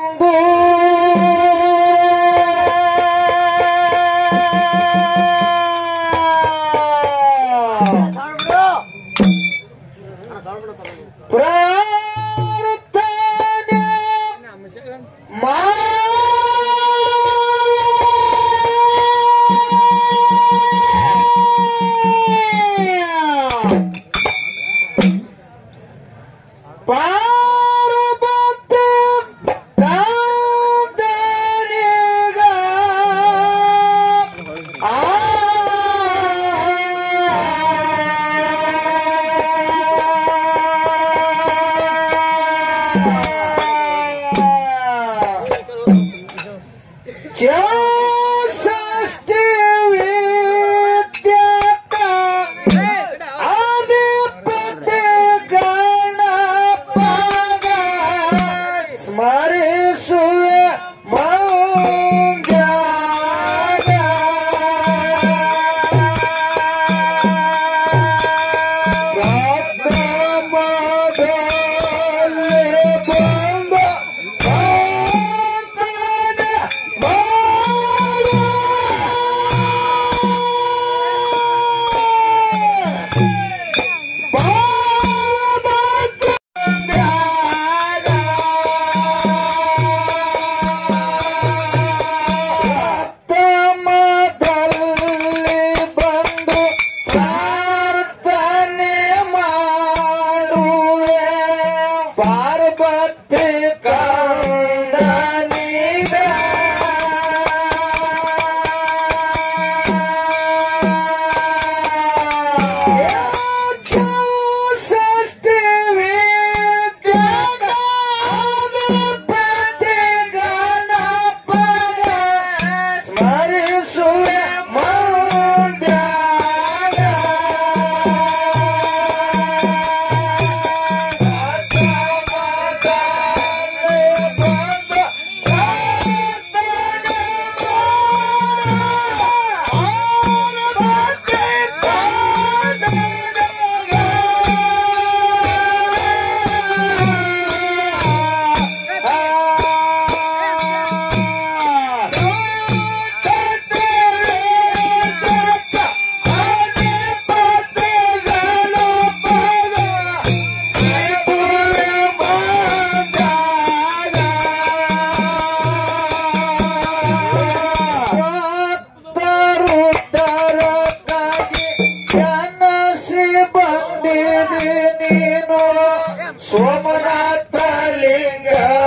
Oh. ಬಂದಿದೆ ನೀನು ಸೋಮನಾಥ ಲಿಂಗದಾಗ